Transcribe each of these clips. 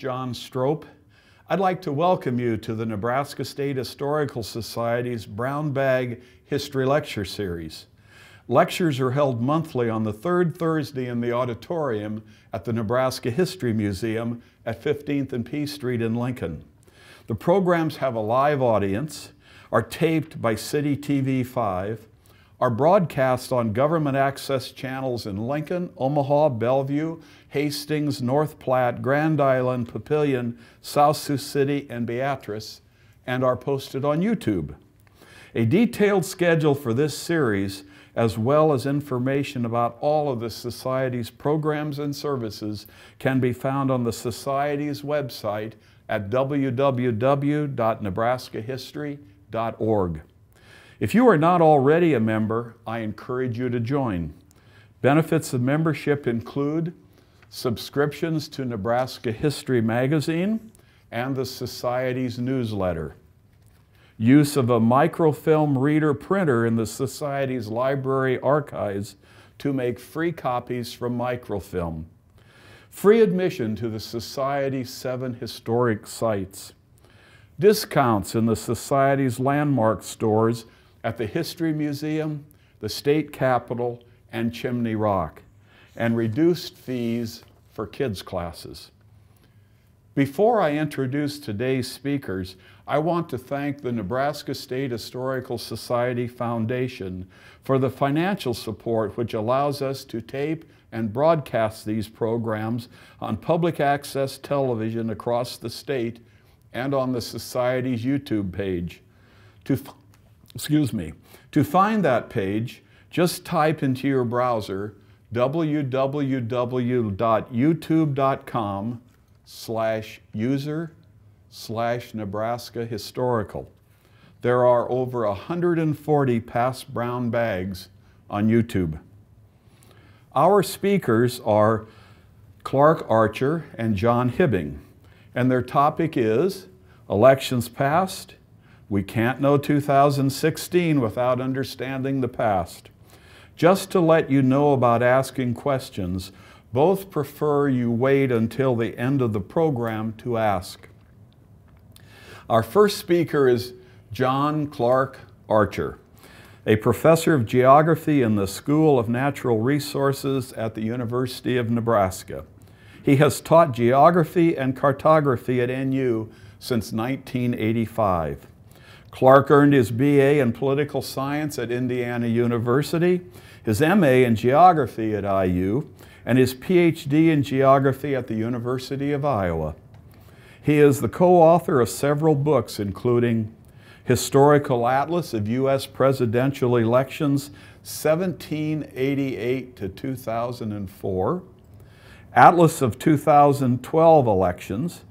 John Strope. I'd like to welcome you to the Nebraska State Historical Society's Brown Bag History Lecture Series. Lectures are held monthly on the third Thursday in the auditorium at the Nebraska History Museum at 15th and P Street in Lincoln. The programs have a live audience, are taped by City TV 5, are broadcast on government access channels in Lincoln, Omaha, Bellevue, Hastings, North Platte, Grand Island, Papillion, South Sioux City, and Beatrice, and are posted on YouTube. A detailed schedule for this series, as well as information about all of the Society's programs and services, can be found on the Society's website at www.nebraskahistory.org. If you are not already a member, I encourage you to join. Benefits of membership include subscriptions to Nebraska History Magazine and the Society's newsletter, use of a microfilm reader printer in the Society's library archives to make free copies from microfilm, free admission to the Society's seven historic sites, discounts in the Society's landmark stores at the History Museum, the State Capitol, and Chimney Rock, and reduced fees for kids' classes. Before I introduce today's speakers, I want to thank the Nebraska State Historical Society Foundation for the financial support which allows us to tape and broadcast these programs on public access television across the state and on the Society's YouTube page. To, excuse me, to find that page, just type into your browser www.youtube.com slash user slash Nebraska Historical. There are over 140 past brown bags on YouTube. Our speakers are Clark Archer and John Hibbing, and their topic is Elections Past. We can't know 2016 without understanding the past. Just to let you know about asking questions, both prefer you wait until the end of the program to ask. Our first speaker is John Clark Archer, a professor of geography in the School of Natural Resources at the University of Nebraska. He has taught geography and cartography at NU since 1985. Clark earned his BA in political science at Indiana University, his MA in geography at IU, and his PhD in geography at the University of Iowa. He is the co-author of several books, including Historical Atlas of U.S. Presidential Elections 1788 to 2004, Atlas of 2012 Elections,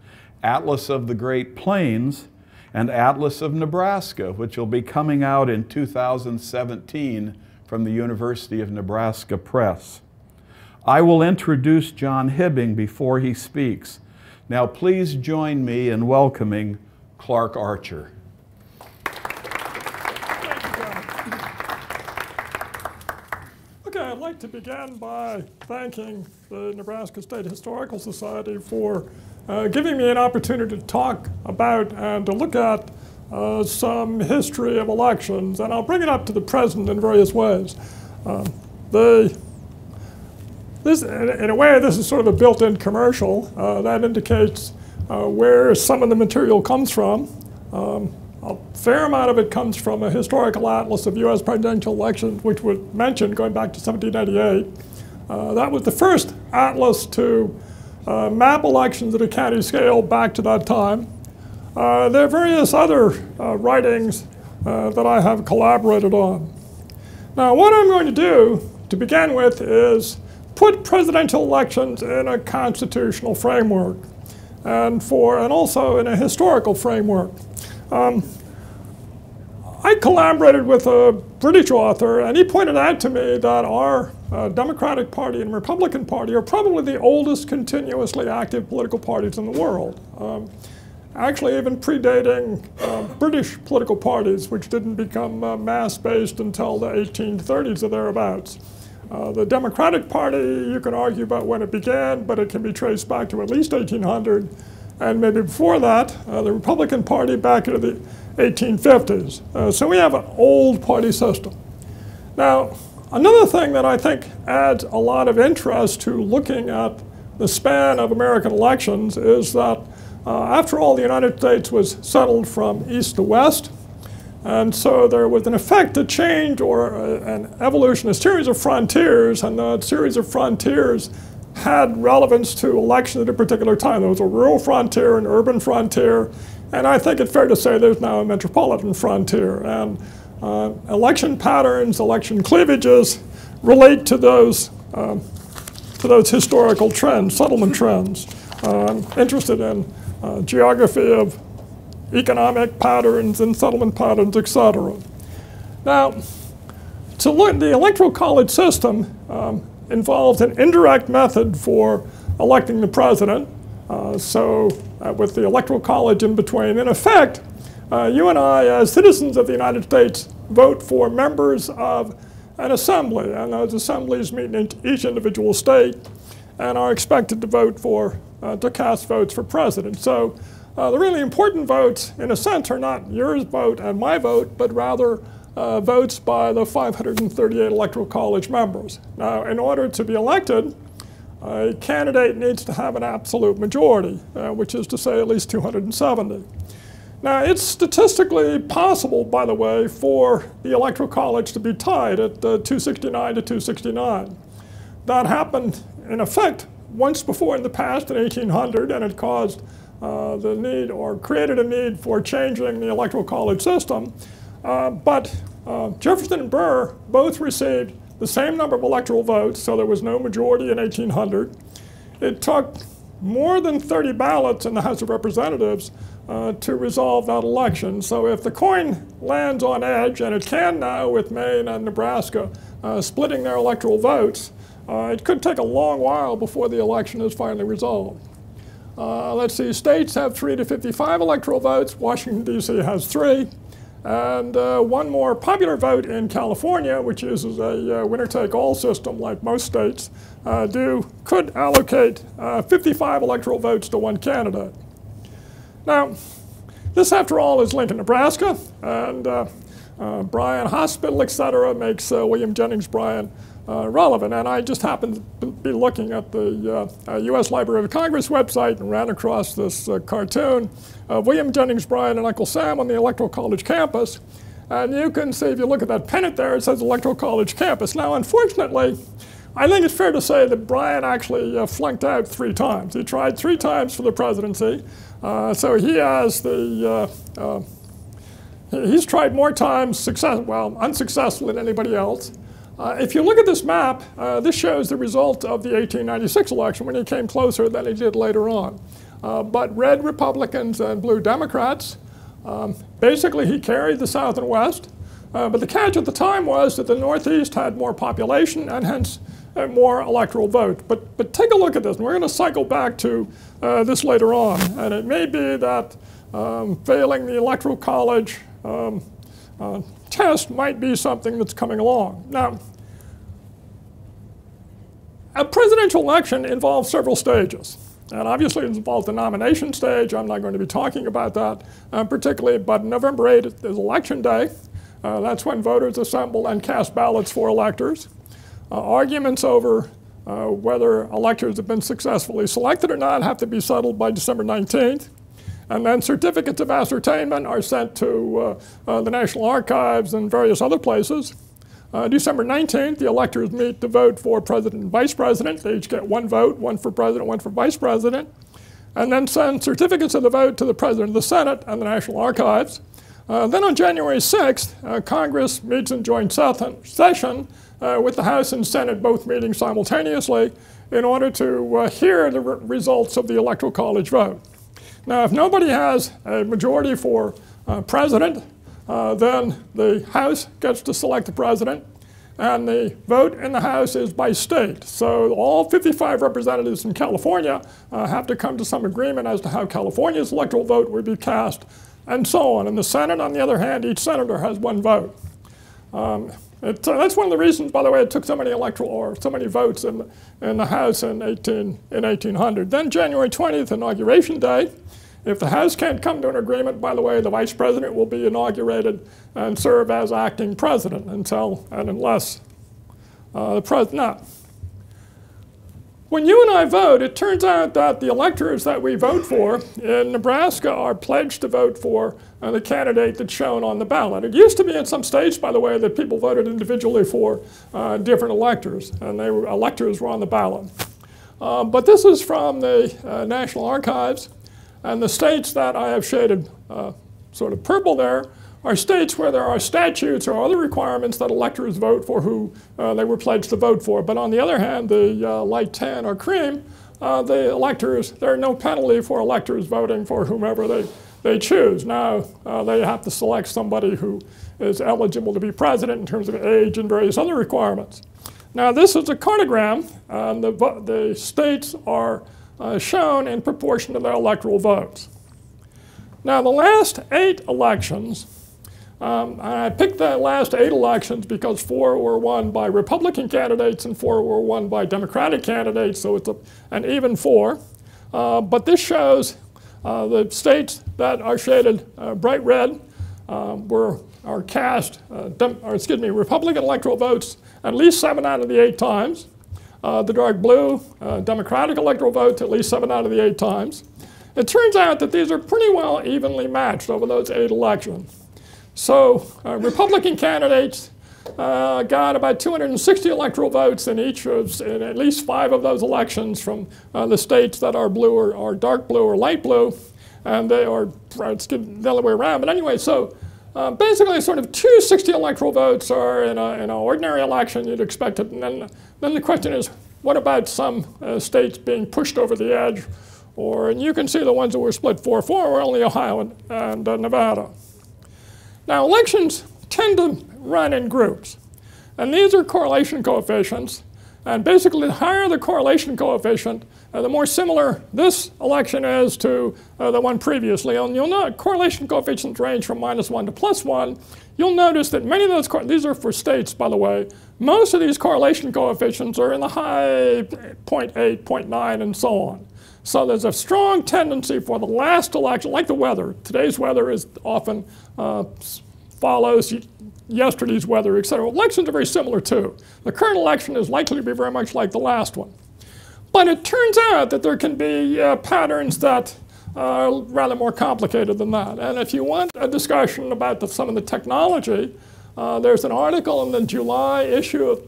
Atlas of the Great Plains, and Atlas of Nebraska, which will be coming out in 2017 from the University of Nebraska Press. I will introduce John Hibbing before he speaks. Now please join me in welcoming Clark Archer. Okay, I'd like to begin by thanking the Nebraska State Historical Society for uh, giving me an opportunity to talk about and to look at uh, some history of elections, and I'll bring it up to the present in various ways. Um, the, this, in, a way, this is sort of a built-in commercial uh, that indicates uh, where some of the material comes from. Um, a fair amount of it comes from a historical atlas of U.S. presidential elections, which was mentioned going back to 1788. Uh, that was the first atlas to uh, map elections at a county scale back to that time. Uh, there are various other uh, writings uh, that I have collaborated on. Now, what I'm going to do to begin with is put presidential elections in a constitutional framework and for and also in a historical framework. Um, I collaborated with a British author, and he pointed out to me that our uh, Democratic Party and Republican Party are probably the oldest continuously active political parties in the world. Um, actually, even predating uh, British political parties, which didn't become uh, mass-based until the 1830s or thereabouts. Uh, the Democratic Party, you can argue about when it began, but it can be traced back to at least 1800. and maybe before that, uh, the Republican Party back into the 1850s. Uh, so we have an old party system. Now, another thing that I think adds a lot of interest to looking at the span of American elections is that uh, after all, the United States was settled from east to west. And so there was, in effect, a change or a, an evolution, a series of frontiers, and the series of frontiers had relevance to elections at a particular time. There was a rural frontier, an urban frontier, and I think it's fair to say there's now a metropolitan frontier. And uh, election patterns, election cleavages relate to those, um, to those historical trends, settlement trends. Uh, I'm interested in uh, geography of economic patterns and settlement patterns, etc. Now, to look, the electoral college system um, involves an indirect method for electing the president. Uh, so uh, with the electoral college in between, in effect, uh, you and I, as citizens of the United States, vote for members of an assembly, and those assemblies meet in each individual state and are expected to vote for, uh, to cast votes for president. So uh, the really important votes, in a sense, are not your vote and my vote, but rather uh, votes by the 538 Electoral College members. Now, in order to be elected, a candidate needs to have an absolute majority, uh, which is to say at least 270. Now, it's statistically possible, by the way, for the Electoral College to be tied at uh, 269 to 269. That happened, in effect, once before in the past in 1800, and it caused uh, the need or created a need for changing the electoral college system. Uh, but uh, Jefferson and Burr both received the same number of electoral votes, so there was no majority in 1800. It took more than 30 ballots in the House of Representatives uh, to resolve that election. So if the coin lands on edge, and it can now with Maine and Nebraska uh, splitting their electoral votes, uh, it could take a long while before the election is finally resolved. Uh, let's see, states have 3 to 55 electoral votes. Washington, D.C. has three. And uh, one more popular vote in California, which uses a uh, winner-take-all system like most states, uh, do, could allocate uh, 55 electoral votes to one candidate. Now, this, after all, is Lincoln, Nebraska, and Bryan Hospital, et cetera, makes William Jennings Bryan relevant. And I just happened to be looking at the uh, U.S. Library of Congress website and ran across this uh, cartoon of William Jennings Bryan and Uncle Sam on the Electoral College campus. And you can see, if you look at that pennant there, it says Electoral College campus. Now, unfortunately, I think it's fair to say that Bryan actually uh, flunked out three times. He tried three times for the presidency. Uh, so he has the, uh, he's tried more times, success, well, unsuccessful than anybody else. Uh, if you look at this map, uh, this shows the result of the 1896 election when he came closer than he did later on. Uh, but red Republicans and blue Democrats, um, basically he carried the South and West. Uh, but the catch at the time was that the Northeast had more population and hence uh, more electoral vote. But, but take a look at this, and we're going to cycle back to uh, this later on. And it may be that um, failing the Electoral College um, test might be something that's coming along. Now, a presidential election involves several stages. And obviously it involves the nomination stage. I'm not going to be talking about that uh, particularly, but November 8th is election day. Uh, that's when voters assemble and cast ballots for electors. Uh, arguments over uh, whether electors have been successfully selected or not have to be settled by December 19th. And then certificates of ascertainment are sent to uh, uh, the National Archives and various other places. Uh, December 19th, the electors meet to vote for president and vice president. They each get one vote, one for president, one for vice president, and then send certificates of the vote to the president of the Senate and the National Archives. Uh, then on January 6th, uh, Congress meets in joint session uh, with the House and Senate both meeting simultaneously in order to hear the re results of the Electoral College vote. Now, if nobody has a majority for uh, president, uh, then the House gets to select the president, and the vote in the House is by state. So all 55 representatives in California uh, have to come to some agreement as to how California's electoral vote would be cast, and so on. In the Senate, on the other hand, each senator has one vote. Um, it, uh, that's one of the reasons, by the way, it took so many electoral or so many votes in, in the House in, 18, in 1800. Then January 20th, Inauguration Day. If the House can't come to an agreement, by the way, the Vice President will be inaugurated and serve as acting President until and unless uh, the President. When you and I vote, it turns out that the electors that we vote for in Nebraska are pledged to vote for uh, the candidate that's shown on the ballot. It used to be in some states, by the way, that people voted individually for uh, different electors, and they were, electors were on the ballot. Uh, but this is from the uh, National Archives, and the states that I have shaded uh, sort of purple there are states where there are statutes or other requirements that electors vote for who uh, they were pledged to vote for. But on the other hand, the uh, light tan or cream, uh, the electors, there are no penalty for electors voting for whomever they, they choose. Now, uh, they have to select somebody who is eligible to be president in terms of age and various other requirements. Now, this is a cartogram, and the, the states are uh, shown in proportion to their electoral votes. Now, the last eight elections um, I picked the last eight elections because four were won by Republican candidates and four were won by Democratic candidates, so it's a, an even four. Uh, but this shows uh, the states that are shaded uh, bright red um, were are cast, uh, or excuse me, Republican electoral votes at least seven out of the eight times. Uh, the dark blue, uh, Democratic electoral votes at least seven out of the eight times. It turns out that these are pretty well evenly matched over those eight elections. So uh, Republican candidates uh, got about 260 electoral votes in each of in at least five of those elections from uh, the states that are blue or, dark blue or light blue, and they are it's the other way around. But anyway, so uh, basically, sort of 260 electoral votes are in, in an ordinary election you'd expect it, and then then the question is, what about some uh, states being pushed over the edge? Or and you can see the ones that were split 4-4 were only Ohio and, and uh, Nevada. Now, elections tend to run in groups, and these are correlation coefficients. And basically, the higher the correlation coefficient, uh, the more similar this election is to uh, the one previously. And you'll note correlation coefficients range from minus 1 to plus 1. You'll notice that many of those, these are for states, by the way, most of these correlation coefficients are in the high 0.8, 0.9, and so on. So there's a strong tendency for the last election, like the weather. Today's weather is often uh, follows yesterday's weather, et cetera. Elections are very similar too. The current election is likely to be very much like the last one. But it turns out that there can be uh, patterns that are rather more complicated than that. And if you want a discussion about the, some of the technology, uh, there's an article in the July issue of,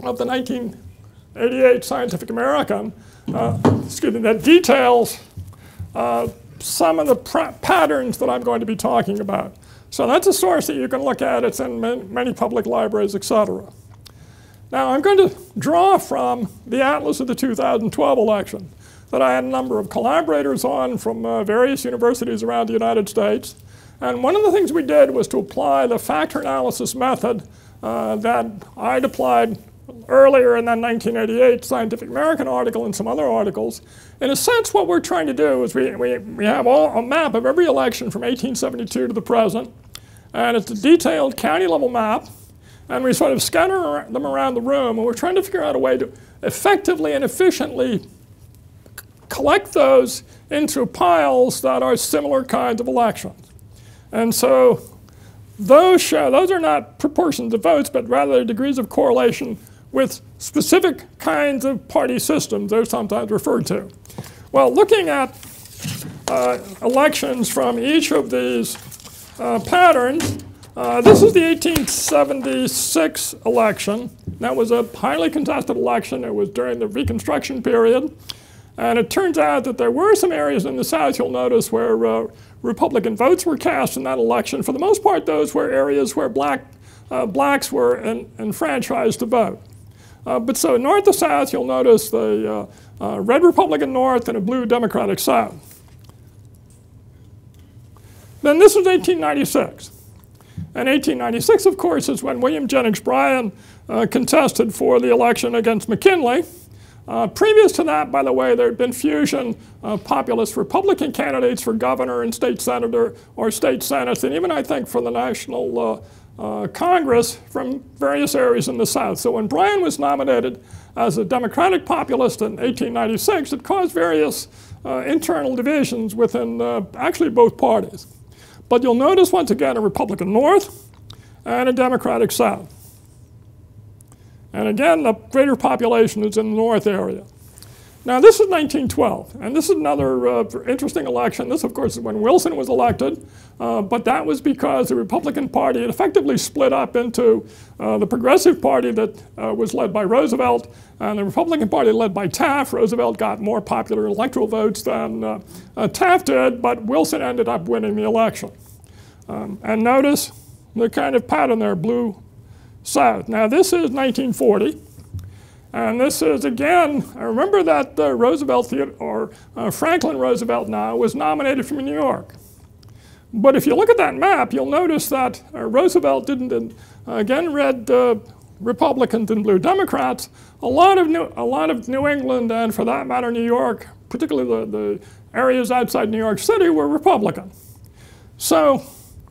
of the 1988 Scientific American uh, excuse me, that details uh, some of the patterns that I'm going to be talking about. So that's a source that you can look at. It's in many public libraries, etc. Now I'm going to draw from the atlas of the 2012 election that I had a number of collaborators on from uh, various universities around the United States. And one of the things we did was to apply the factor analysis method uh, that I'd applied earlier in that 1988 Scientific American article and some other articles. In a sense, what we're trying to do is we, we, we have all, a map of every election from 1872 to the present, and it's a detailed county level map, and we sort of scatter them around the room, and we're trying to figure out a way to effectively and efficiently collect those into piles that are similar kinds of elections. And so those show, those are not proportions of votes, but rather degrees of correlation with specific kinds of party systems, they're sometimes referred to. Well, looking at uh, elections from each of these uh, patterns, uh, this is the 1876 election. That was a highly contested election. It was during the Reconstruction period. And it turns out that there were some areas in the South, you'll notice, where uh, Republican votes were cast in that election. For the most part, those were areas where black, uh, blacks were en enfranchised to vote. Uh, but so north to south, you'll notice the uh, uh, red Republican north and a blue Democratic south. Then this was 1896. And 1896, of course, is when William Jennings Bryan uh, contested for the election against McKinley. Uh, previous to that, by the way, there had been fusion of populist Republican candidates for governor and state senator or state senate, and even I think for the national uh, Congress from various areas in the South. So when Bryan was nominated as a Democratic populist in 1896, it caused various uh, internal divisions within uh, actually both parties. But you'll notice once again a Republican North and a Democratic South. And again, the greater population is in the North area. Now, this is 1912, and this is another uh, interesting election. This, of course, is when Wilson was elected, uh, but that was because the Republican Party had effectively split up into uh, the Progressive Party that uh, was led by Roosevelt and the Republican Party led by Taft. Roosevelt got more popular electoral votes than uh, uh, Taft did, but Wilson ended up winning the election. Um, and notice the kind of pattern there, blue south. Now, this is 1940. And this is, again, I remember that uh, Roosevelt, or uh, Franklin Roosevelt now, was nominated from New York. But if you look at that map, you'll notice that uh, Roosevelt didn't, uh, again, red uh, Republicans and blue Democrats. A lot, of New, a lot of New England, and for that matter, New York, particularly the, the areas outside New York City, were Republican. So,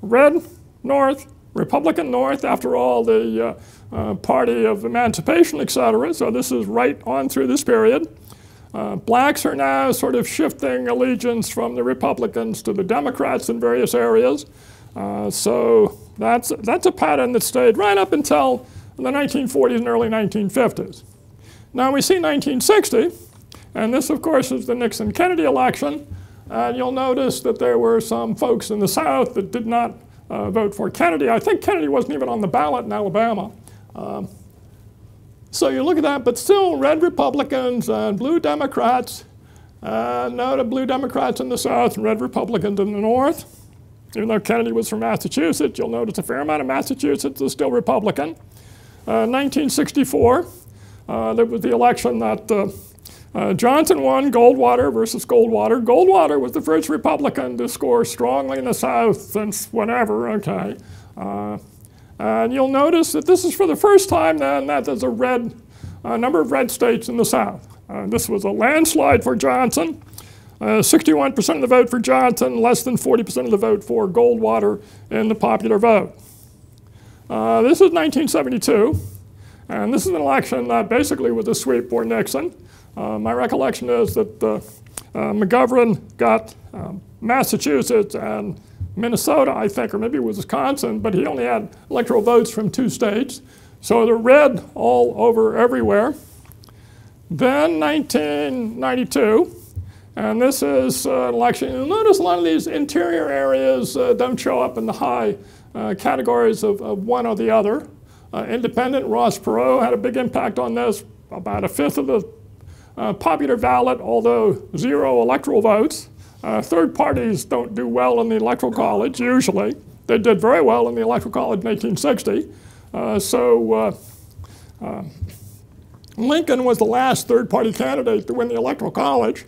red North, Republican North, after all, the uh, party of emancipation, etc. So this is right on through this period. Uh, blacks are now sort of shifting allegiance from the Republicans to the Democrats in various areas. Uh, so that's, that's a pattern that stayed right up until the 1940s and early 1950s. Now we see 1960, and this, of course, is the Nixon Kennedy election. And you'll notice that there were some folks in the South that did not uh, vote for Kennedy. I think Kennedy wasn't even on the ballot in Alabama. Um, so you look at that, but still red Republicans and blue Democrats, uh, no to blue Democrats in the South and red Republicans in the North. Even though Kennedy was from Massachusetts, you'll notice a fair amount of Massachusetts is still Republican. Uh, 1964, uh, there was the election that uh, uh, Johnson won Goldwater versus Goldwater. Goldwater was the first Republican to score strongly in the South since whenever, okay. And you'll notice that this is for the first time then that there's a red, a number of red states in the South. Uh, this was a landslide for Johnson. 61% uh, of the vote for Johnson, less than 40% of the vote for Goldwater in the popular vote. Uh, this is 1972, and this is an election that basically was a sweep for Nixon. Uh, my recollection is that uh, McGovern got um, Massachusetts and Minnesota, I think, or maybe Wisconsin, but he only had electoral votes from two states. So they're red all over everywhere. Then 1992, and this is uh, an election. You'll notice a lot of these interior areas uh, don't show up in the high uh, categories of, of, one or the other. Uh, independent, Ross Perot had a big impact on this, about a fifth of the uh, popular ballot, although zero electoral votes. Uh, third parties don't do well in the Electoral College, usually. They did very well in the Electoral College in 1860. Uh, so uh, uh, Lincoln was the last third party candidate to win the Electoral College.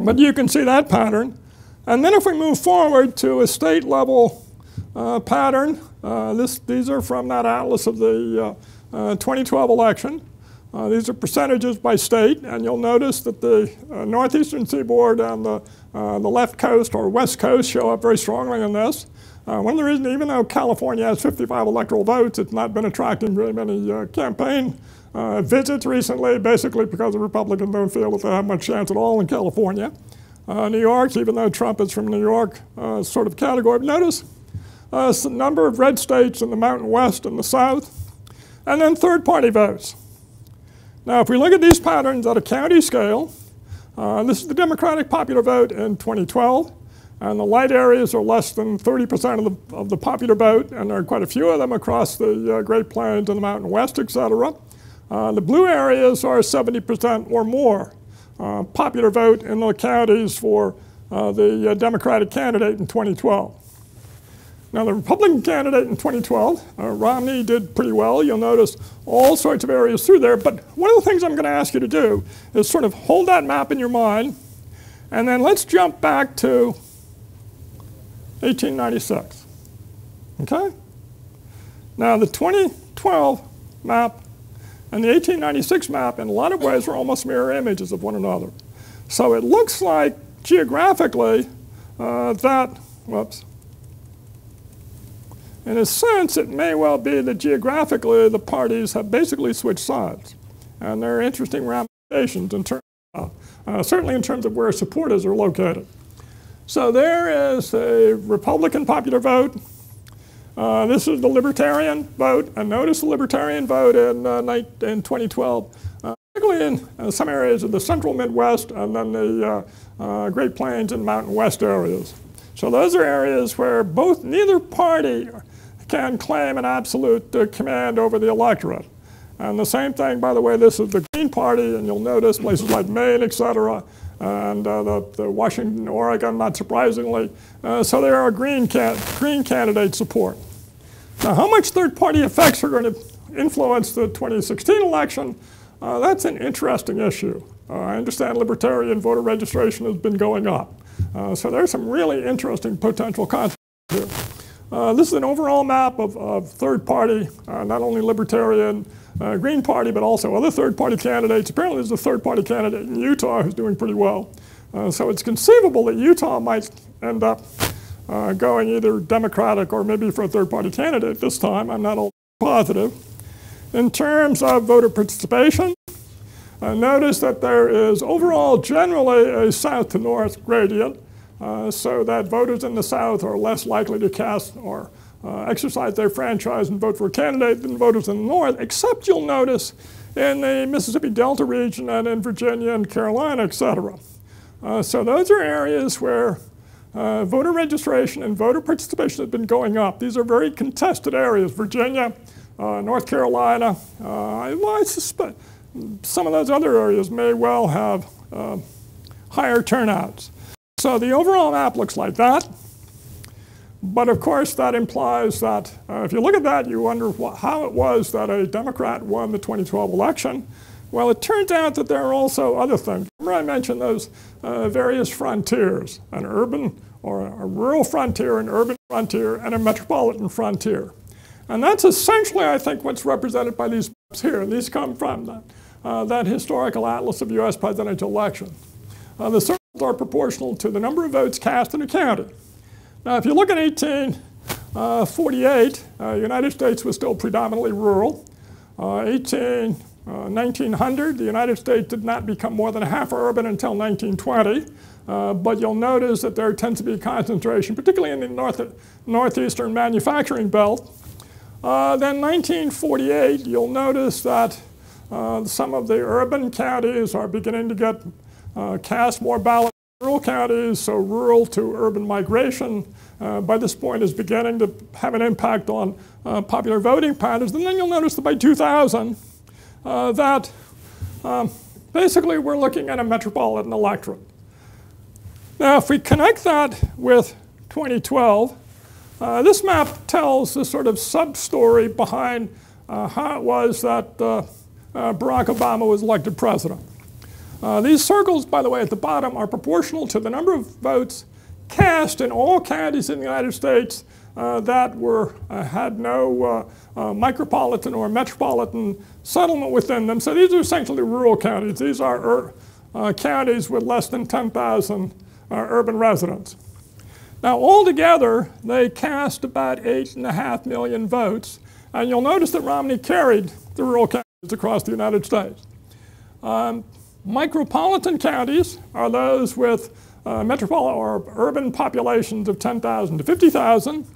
But you can see that pattern. And then if we move forward to a state level uh, pattern, uh, this, these are from that atlas of the 2012 election. Uh, these are percentages by state, and you'll notice that the uh, northeastern seaboard and the, uh, the left coast or west coast show up very strongly in this. Uh, one of the reasons, even though California has 55 electoral votes, it's not been attracting very many uh, campaign uh, visits recently, basically because the Republicans don't feel that they have much chance at all in California. New York, even though Trump is from New York, sort of category. But notice a number of red states in the Mountain West and the South, and then third party votes. Now, if we look at these patterns at a county scale, uh, this is the Democratic popular vote in 2012, and the light areas are less than 30% of the, of the popular vote, and there are quite a few of them across the uh, Great Plains and the Mountain West, et cetera. Uh, the blue areas are 70% or more uh, popular vote in the counties for uh, the uh, Democratic candidate in 2012. Now, the Republican candidate in 2012, uh, Romney, did pretty well. You'll notice all sorts of areas through there. But one of the things I'm going to ask you to do is sort of hold that map in your mind, and then let's jump back to 1896. Okay? Now, the 2012 map and the 1896 map, in a lot of ways, are almost mirror images of one another. So it looks like geographically uh, that, whoops, in a sense, it may well be that geographically the parties have basically switched sides. And there are interesting ramifications in terms of, uh, certainly in terms of where supporters are located. So there is a Republican popular vote. Uh, this is the Libertarian vote. And notice the Libertarian vote in, uh, in 2012, uh, particularly in uh, some areas of the central Midwest and then the uh, Great Plains and Mountain West areas. So those are areas where both neither party can claim an absolute uh, command over the electorate. And the same thing, by the way, this is the Green Party, and you'll notice places like Maine, et cetera, and uh, the, the, Washington, Oregon, not surprisingly. Uh, so there are green, can green candidate support. Now, how much third-party effects are going to influence the 2016 election? Uh, that's an interesting issue. Uh, I understand libertarian voter registration has been going up. Uh, so there's some really interesting potential consequences here. Uh, this is an overall map of, of third party, uh, not only Libertarian, uh, Green Party, but also other third party candidates. Apparently, there's a third party candidate in Utah who's doing pretty well. Uh, so it's conceivable that Utah might end up uh, going either Democratic or maybe for a third party candidate this time. I'm not all positive. In terms of voter participation, notice that there is overall generally a south to north gradient. Uh, so that voters in the South are less likely to cast or uh, exercise their franchise and vote for a candidate than voters in the North, except you'll notice in the Mississippi Delta region and in Virginia and Carolina, et cetera. Uh, so those are areas where uh, voter registration and voter participation has been going up. These are very contested areas. Virginia, uh, North Carolina, well, I suspect some of those other areas may well have higher turnouts. So the overall map looks like that. But of course, that implies that uh, if you look at that, you wonder how it was that a Democrat won the 2012 election. Well, it turns out that there are also other things. Remember, I mentioned those uh, various frontiers an urban or a rural frontier, an urban frontier, and a metropolitan frontier. And that's essentially, I think, what's represented by these maps here. And these come from that, uh, that historical atlas of US presidential elections. Uh, the are proportional to the number of votes cast in a county. Now, if you look at 1848, uh, uh, United States was still predominantly rural. Uh, 18, 1900, uh, the United States did not become more than half urban until 1920. Uh, but you'll notice that there tends to be a concentration, particularly in the north, northeastern manufacturing belt. Uh, then 1948, you'll notice that some of the urban counties are beginning to get uh, cast more ballots in rural counties, so rural to urban migration uh, by this point is beginning to have an impact on uh, popular voting patterns. And then you'll notice that by 2000, uh, that um, basically we're looking at a metropolitan electorate. Now, if we connect that with 2012, uh, this map tells the sort of sub-story behind uh, how it was that uh, Barack Obama was elected president. Uh, these circles, by the way, at the bottom are proportional to the number of votes cast in all counties in the United States uh, that were, uh, had no uh, uh, micropolitan or metropolitan settlement within them. So these are essentially rural counties. These are uh, counties with less than 10,000 urban residents. Now, altogether, they cast about 8.5 million votes. And you'll notice that Romney carried the rural counties across the United States. Um, Micropolitan counties are those with uh, metropolitan or urban populations of 10,000 to 50,000,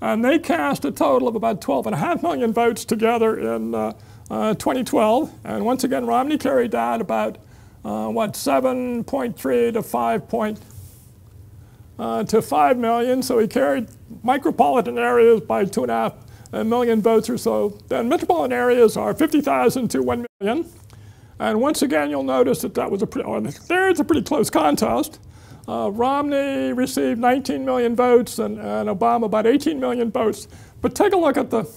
and they cast a total of about 12.5 million votes together in uh, uh, 2012. And once again, Romney carried that about uh, what 7.3 to 5 point, uh, to 5 million. So he carried micropolitan areas by two and a half uh, votes or so. Then metropolitan areas are 50,000 to 1 million. And once again, you'll notice that that was a pretty, oh, there's a pretty close contest. Uh, Romney received 19 million votes and, and, Obama about 18 million votes. But take a look at the,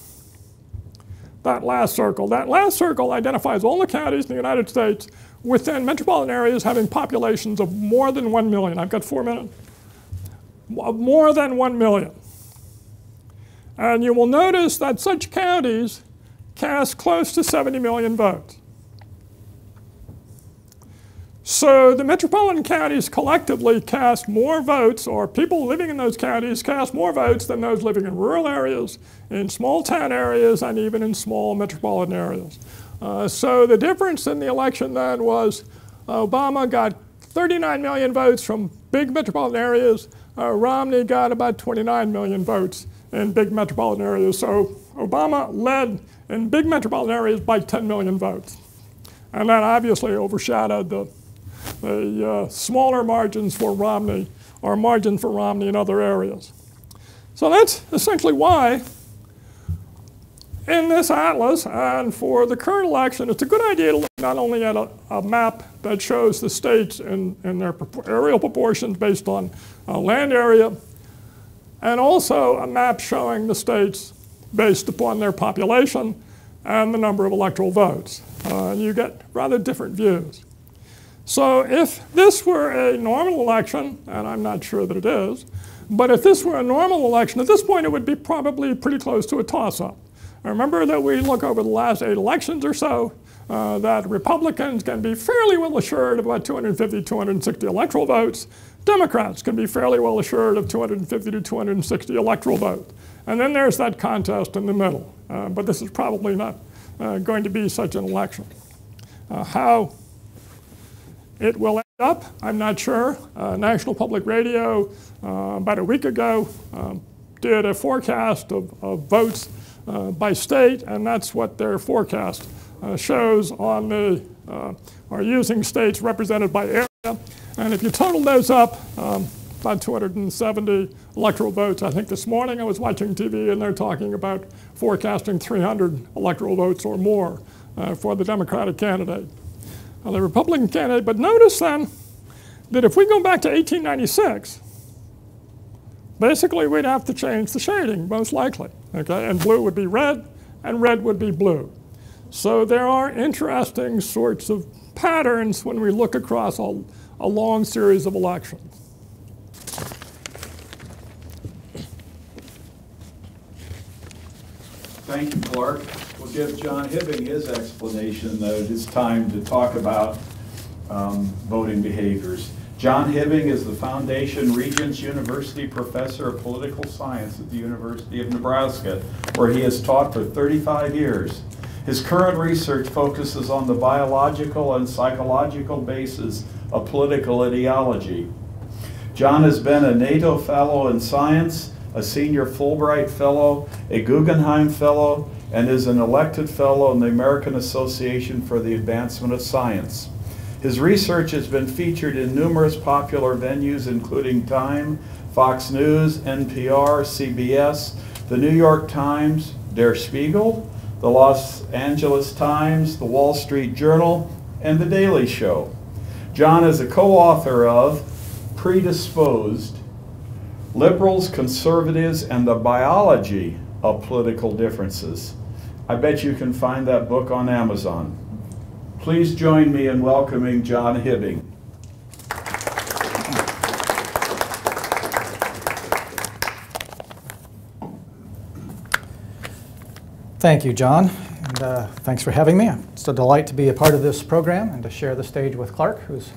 that last circle. That last circle identifies all the counties in the United States within metropolitan areas having populations of more than 1 million. I've got four minutes. More than 1 million. And you will notice that such counties cast close to 70 million votes. So the metropolitan counties collectively cast more votes, or people living in those counties cast more votes than those living in rural areas, in small town areas, and even in small metropolitan areas. Uh, so the difference in the election then was Obama got 39 million votes from big metropolitan areas. Uh, Romney got about 29 million votes in big metropolitan areas. So Obama led in big metropolitan areas by 10 million votes. And that obviously overshadowed the uh, smaller margins for Romney or margin for Romney in other areas. So that's essentially why in this atlas and for the current election, it's a good idea to look not only at a, a map that shows the states in their aerial proportions based on uh, land area, and also a map showing the states based upon their population and the number of electoral votes. Uh, and you get rather different views. So if this were a normal election, and I'm not sure that it is, but if this were a normal election, at this point it would be probably pretty close to a toss-up. Remember that we look over the last eight elections or so, uh, that Republicans can be fairly well assured of about 250, 260 electoral votes. Democrats can be fairly well assured of 250 to 260 electoral votes. And then there's that contest in the middle. Uh, but this is probably not uh, going to be such an election. Uh, how it will end up, I'm not sure. Uh, National Public Radio, uh, about a week ago, um, did a forecast of, of votes uh, by state, and that's what their forecast uh, shows on the, uh, are using states represented by area. And if you total those up, um, about 270 electoral votes. I think this morning I was watching TV and they're talking about forecasting 300 electoral votes or more uh, for the Democratic candidate the Republican candidate. But notice then that if we go back to 1896, basically we'd have to change the shading, most likely. Okay? And blue would be red, and red would be blue. So there are interesting sorts of patterns when we look across a, a long series of elections. Thank you, Clark give John Hibbing his explanation, though it is time to talk about um, voting behaviors. John Hibbing is the Foundation Regents University Professor of Political Science at the University of Nebraska, where he has taught for 35 years. His current research focuses on the biological and psychological basis of political ideology. John has been a NATO Fellow in Science, a Senior Fulbright Fellow, a Guggenheim Fellow, and is an elected fellow in the American Association for the Advancement of Science. His research has been featured in numerous popular venues, including Time, Fox News, NPR, CBS, the New York Times, Der Spiegel, the Los Angeles Times, the Wall Street Journal, and The Daily Show. John is a co author of Predisposed Liberals, Conservatives, and the Biology of Political Differences. I bet you can find that book on Amazon. Please join me in welcoming John Hibbing. Thank you, John, and uh, thanks for having me. It's a delight to be a part of this program and to share the stage with Clark, whose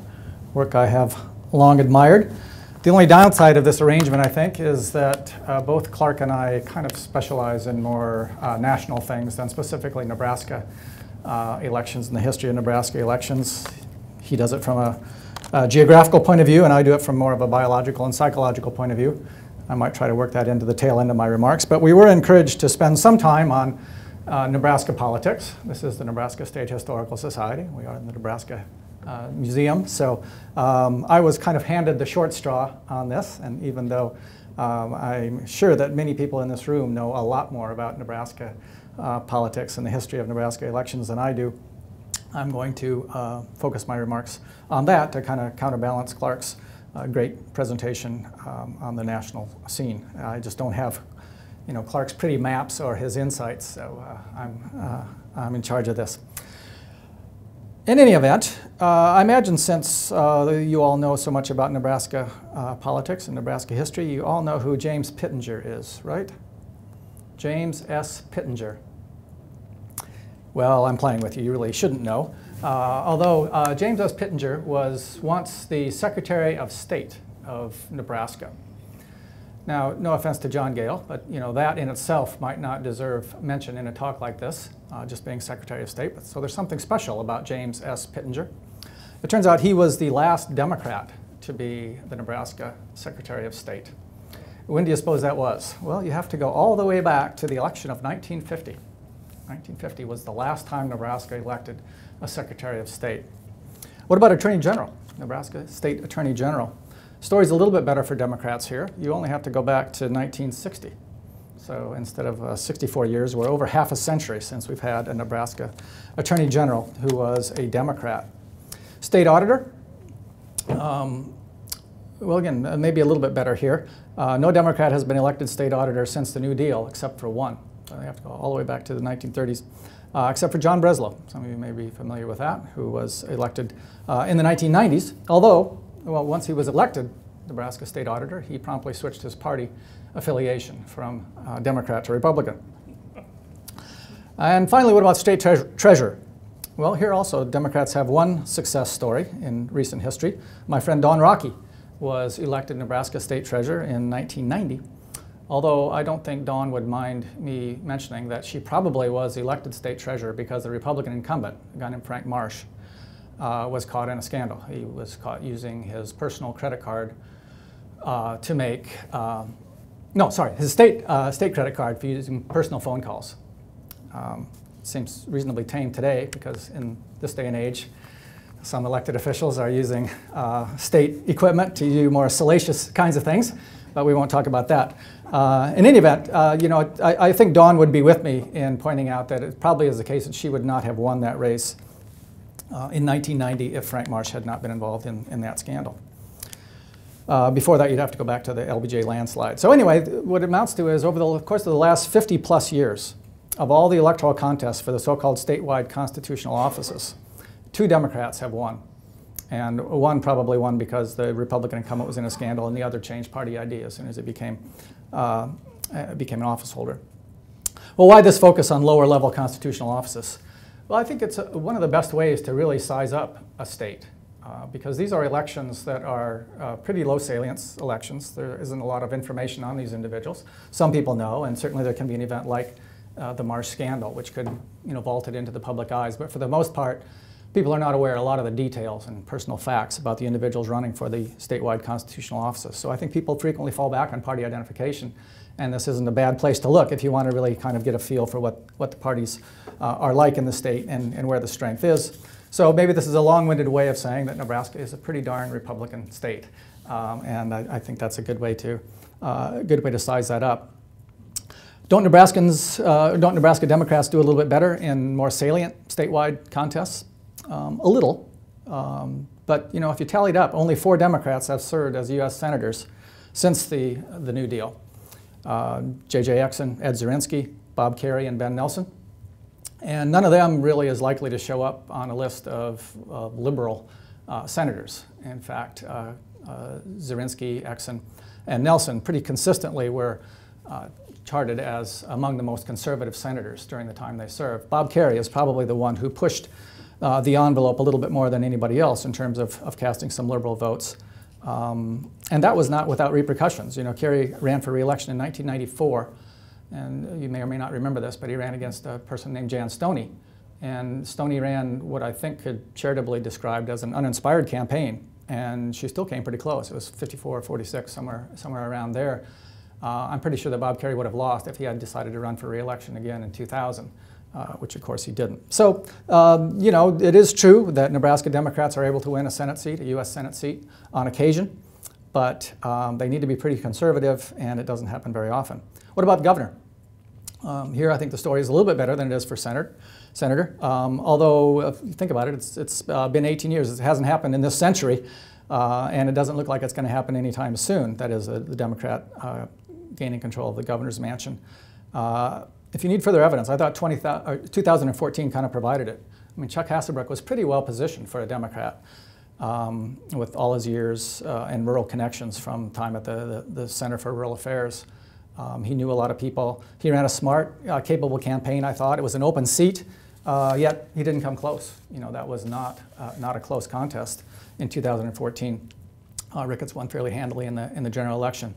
work I have long admired. The only downside of this arrangement, I think, is that uh, both Clark and I kind of specialize in more uh, national things than specifically Nebraska uh, elections and the history of Nebraska elections. He does it from a, a, geographical point of view, and I do it from more of a biological and psychological point of view. I might try to work that into the tail end of my remarks, but we were encouraged to spend some time on uh, Nebraska politics. This is the Nebraska State Historical Society. We are in the Nebraska uh, museum. So um, I was kind of handed the short straw on this, and even though um, I'm sure that many people in this room know a lot more about Nebraska uh, politics and the history of Nebraska elections than I do, I'm going to uh, focus my remarks on that to kind of counterbalance Clark's uh, great presentation um, on the national scene. I just don't have you know, Clark's pretty maps or his insights, so uh, I'm, I'm in charge of this. In any event, uh, I imagine since uh, you all know so much about Nebraska uh, politics and Nebraska history, you all know who James Pittenger is, right? James S. Pittenger. Well, I'm playing with you. You really shouldn't know. Uh, although uh, James S. Pittenger was once the Secretary of State of Nebraska. Now, no offense to John Gale, but you know that in itself might not deserve mention in a talk like this, uh, just being Secretary of State. But, so there's something special about James S. Pittenger. It turns out he was the last Democrat to be the Nebraska Secretary of State. When do you suppose that was? Well, you have to go all the way back to the election of 1950. 1950 was the last time Nebraska elected a Secretary of State. What about Attorney General? Nebraska State Attorney General. Story's a little bit better for Democrats here. You only have to go back to 1960. So instead of uh, 64 years, we're over half a century since we've had a Nebraska Attorney General who was a Democrat. State Auditor, um, well, again, uh, maybe a little bit better here. Uh, no Democrat has been elected state auditor since the New Deal, except for one. So they have to go all the way back to the 1930s, uh, except for John Breslow. Some of you may be familiar with that, who was elected uh, in the 1990s. Although, well, once he was elected Nebraska state auditor, he promptly switched his party affiliation from uh, Democrat to Republican. And finally, what about state tre treasurer? Well, here also, Democrats have one success story in recent history. My friend Dawn Rockey was elected Nebraska State Treasurer in 1990. Although I don't think Dawn would mind me mentioning that she probably was elected state treasurer because the Republican incumbent, a guy named Frank Marsh, uh, was caught in a scandal. He was caught using his personal credit card uh, to make, uh, no, sorry, his state, uh, state credit card for using personal phone calls. Um, seems reasonably tame today because in this day and age, some elected officials are using uh, state equipment to do more salacious kinds of things, but we won't talk about that. Uh, in any event, uh, you know, I, I, think Dawn would be with me in pointing out that it probably is the case that she would not have won that race uh, in 1990 if Frank Marsh had not been involved in, in that scandal. Uh, before that, you'd have to go back to the LBJ landslide. So anyway, what it amounts to is over the course of the last 50 plus years, of all the electoral contests for the so-called statewide constitutional offices, two Democrats have won. And one probably won because the Republican incumbent was in a scandal, and the other changed party ID as soon as it became, uh, uh, became an office holder. Well, why this focus on lower level constitutional offices? Well, I think it's a, one of the best ways to really size up a state. Uh, because these are elections that are uh, pretty low salience elections. There isn't a lot of information on these individuals. Some people know, and certainly there can be an event like uh, the Marsh scandal, which could you know, vault it into the public eyes. But for the most part, people are not aware of a lot of the details and personal facts about the individuals running for the statewide constitutional offices. So I think people frequently fall back on party identification, and this isn't a bad place to look if you want to really kind of get a feel for what, what the parties uh, are like in the state and, and where the strength is. So maybe this is a long-winded way of saying that Nebraska is a pretty darn Republican state, um, and I, I, think that's a good way to, uh, good way to size that up. Don't Nebraskans, uh, don't Nebraska Democrats do a little bit better in more salient statewide contests? Um, a little, um, but you know, if you tallied up, only four Democrats have served as U.S. senators since the, the New Deal. J.J. Uh, Exon, Ed Zorinsky, Bob Kerrey, and Ben Nelson. And none of them really is likely to show up on a list of, of liberal uh, senators. In fact, uh, uh, Zorinsky, Exon, and Nelson pretty consistently were uh, charted as among the most conservative senators during the time they served. Bob Kerrey is probably the one who pushed uh, the envelope a little bit more than anybody else in terms of, of casting some liberal votes. Um, and that was not without repercussions. You know, Kerrey ran for reelection in 1994, and you may or may not remember this, but he ran against a person named Jan Stoney. And Stoney ran what I think could charitably described as an uninspired campaign, and she still came pretty close. It was 54 or 46, somewhere, somewhere around there. Uh, I'm pretty sure that Bob Kerrey would have lost if he had decided to run for reelection again in 2000 uh, which of course he didn't. So, um, you know, it is true that Nebraska Democrats are able to win a Senate seat, a U.S. Senate seat, on occasion, but um, they need to be pretty conservative, and it doesn't happen very often. What about governor? Um, here, I think the story is a little bit better than it is for senator. Senator, um, although if you think about it, it's, it's uh, been 18 years. It hasn't happened in this century, uh, and it doesn't look like it's going to happen anytime soon. That is, uh, the Democrat uh, gaining control of the governor's mansion. Uh, if you need further evidence, I thought 20, 2014 kind of provided it. I mean, Chuck Hassebrook was pretty well positioned for a Democrat um, with all his years uh, and rural connections from time at the, the, the Center for Rural Affairs. Um, he knew a lot of people. He ran a smart, uh, capable campaign, I thought. It was an open seat. Uh, uh, yet he didn't come close. You know, that was not, uh, not a close contest in 2014. Uh, Ricketts won fairly handily in the, in the general election.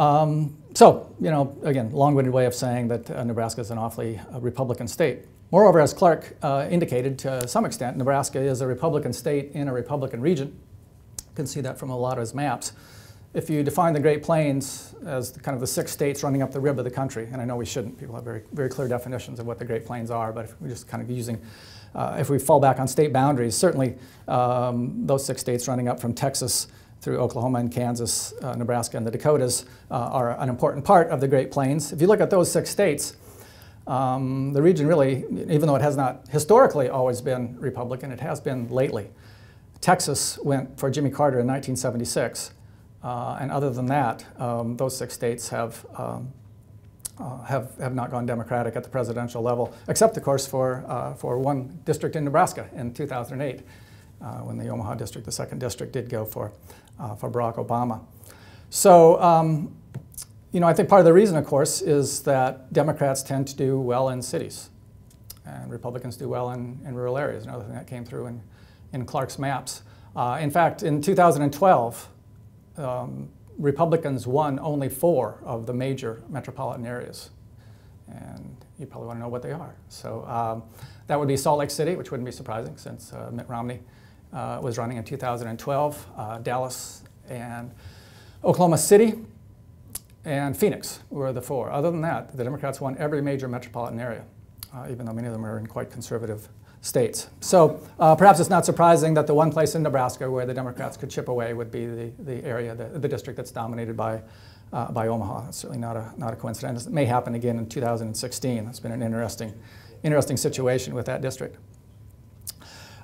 Um, so, you know, again, long-winded way of saying that uh, Nebraska is an awfully uh, Republican state. Moreover, as Clark uh, indicated to some extent, Nebraska is a Republican state in a Republican region. You can see that from a lot of his maps. If you define the Great Plains as kind of the six states running up the rib of the country, and I know we shouldn't, people have very, very clear definitions of what the Great Plains are, but if we're just kind of using, uh, if we fall back on state boundaries, certainly um, those six states running up from Texas through Oklahoma and Kansas, uh, Nebraska, and the Dakotas uh, are an important part of the Great Plains. If you look at those six states, um, the region really, even though it has not historically always been Republican, it has been lately. Texas went for Jimmy Carter in 1976, uh, and other than that, um, those six states have, um, uh, have, have not gone Democratic at the presidential level, except, of course, for, uh, for one district in Nebraska in 2008, uh, when the Omaha district, the second district, did go for, uh, for Barack Obama. So um, you know, I think part of the reason, of course, is that Democrats tend to do well in cities, and Republicans do well in, in rural areas. Another thing that came through in, in Clark's maps. Uh, in fact, in 2012, um, Republicans won only four of the major metropolitan areas. And you probably want to know what they are. So um, that would be Salt Lake City, which wouldn't be surprising since uh, Mitt Romney uh, was running in 2012, uh, Dallas, and Oklahoma City, and Phoenix were the four. Other than that, the Democrats won every major metropolitan area, uh, even though many of them are in quite conservative states. So uh, perhaps it's not surprising that the one place in Nebraska where the Democrats could chip away would be the, the area, the, the district that's dominated by, uh, by Omaha. That's certainly not a, not a coincidence. It may happen again in 2016. It's been an interesting, interesting situation with that district.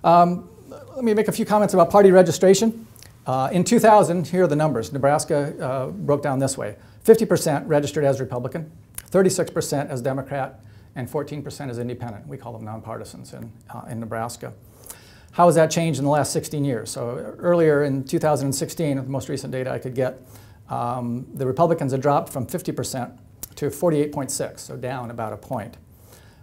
Um, let me make a few comments about party registration. Uh, in 2000, here are the numbers. Nebraska uh, broke down this way. 50% registered as Republican, 36% as Democrat, and 14% as independent. We call them nonpartisans in, uh, in Nebraska. How has that changed in the last 16 years? So earlier in 2016, the most recent data I could get, um, the Republicans had dropped from 50% to 48.6, so down about a point.